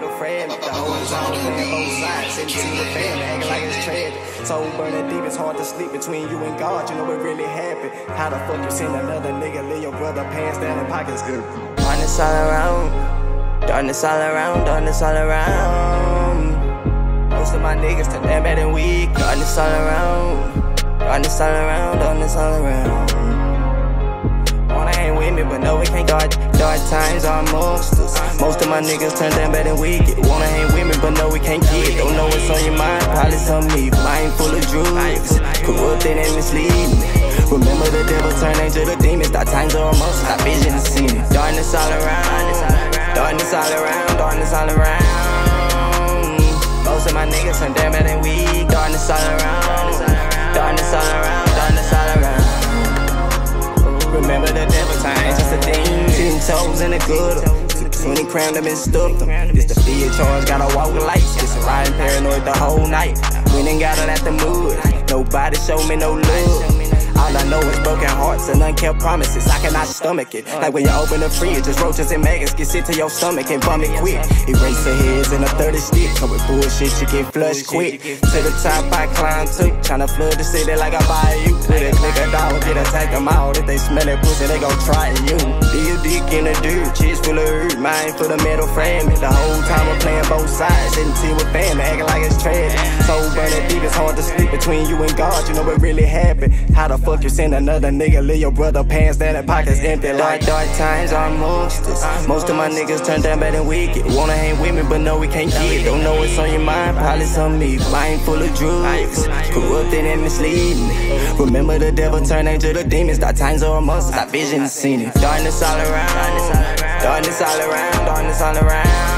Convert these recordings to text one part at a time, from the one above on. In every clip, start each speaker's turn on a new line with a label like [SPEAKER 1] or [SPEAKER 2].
[SPEAKER 1] metal frame. The whole time playing both sides, sitting to the fan, acting like it's tragic. Burning deep, it's hard to sleep between you and God. You know really happened. How the fuck you another nigga leave your brother pants down in pockets?
[SPEAKER 2] Darkness all around, darkness all around, darkness all around. Most of my niggas turn that bad and weak. Darkness all around, darkness all around, darkness all around. No, we can't. Dark, dark times are monsters. Most of my niggas turn down bad and weak. Wanna hang with me, but no, we can't get. Don't know what's on your mind, probably some me. Mind full of drugs, corrupted and misleading. Remember the devil turn angel to demons. Dark times are monsters. Got vision and seen it. Darkness all around, darkness all around, darkness all around. Most of my niggas turn down bad and weak. Darkness all around, darkness all around, darkness all around. Remember the just a thing. Ten toes in the gutter. Took 20 crown them and stuffed them. This the fear charge, gotta walk with lights. Just a riding paranoid the whole night. Went and got it at the mud. Nobody show me no love. All I know is broken hearts and unkept promises. I cannot stomach it. Like when you open the fridge, just roaches and maggots get sent to your stomach and vomit quick. Erase the heads in a 30 stick. Come with bullshit, you get flushed quick. To the top, I climb too. Tryna flood the city like I buy you. With a them out. If they smell that pussy, they gon' try you. Do your dick in the dirt, chest full of hurt. Mind for the metal frame. The both sides. Sitting team with family, acting like it's trash. Soul burning deep, it's hard to sleep between you and God. You know what really happened. How the fuck you send another nigga leave your brother pants down and pockets empty like dark times are monsters. Most of my niggas turn down bad and wicked. Wanna hang with me, but no, we can't get. Don't know what's on your mind, probably some me. Mind full of drugs, corrupted and misleading. Remember the devil turn angel to demons. Dark times are monsters. Got vision and seen it. Darkness all around, darkness all around, darkness all around.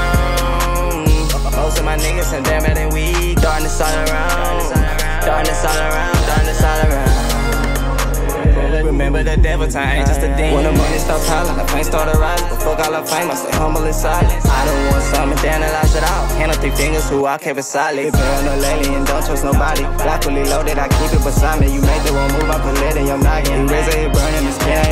[SPEAKER 2] Most of my niggas turn down bad and weak. Darkness all around, darkness all around, darkness all around. Remember the devil time, just a thing. When the money stops hollering, the pain started rising. But fuck all the fame, I stay humble and silent. I don't want something to analyze it out. Hand up three fingers, who I kept it solid. Paranoid lately and don't trust nobody. Block fully loaded, I keep it beside me. You made the wrong move, I put lead in your noggin. Razor it burning the skin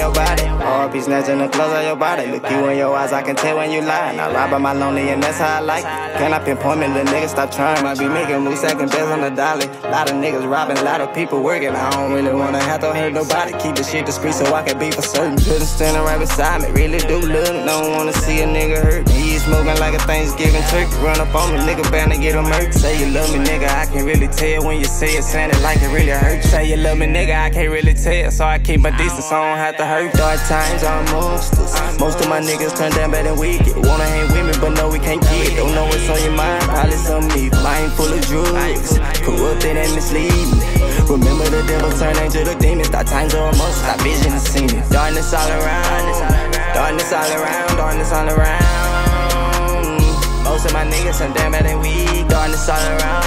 [SPEAKER 2] body. Snatching the clothes on your body. Look you in your eyes, I can tell when you lying. I ride by my lonely, and that's how I like it. Can I pinpoint me, the niggas stop trying. Might be making moves second best on the dolly. Lot of niggas robbing, lot of people working. I don't really wanna have to hurt nobody. Keep the shit discreet so I can be for certain. Couldn't stand right beside me, really do love. Don't wanna see a nigga hurt. Me smoking like a Thanksgiving turkey. Run up on me, nigga, bound to get a murk. Say you love me, nigga, I can really tell when you say it, sounded like it really hurt. Say you love me, nigga, I can't really tell, so I keep my distance, so I don't have to hurt. Dark times are monsters. Most of my niggas turn down bad and wicked. Wanna hang with me, but no, we can't get. Don't know what's on your mind, probably some me. Mind full of drugs, corrupted and misleading. Remember the devil turn angel to demons. Dark times are monsters. Got vision and seen. Darkness all around, darkness all around, darkness all around. Most of my niggas turn down darkness all around, darkness all around.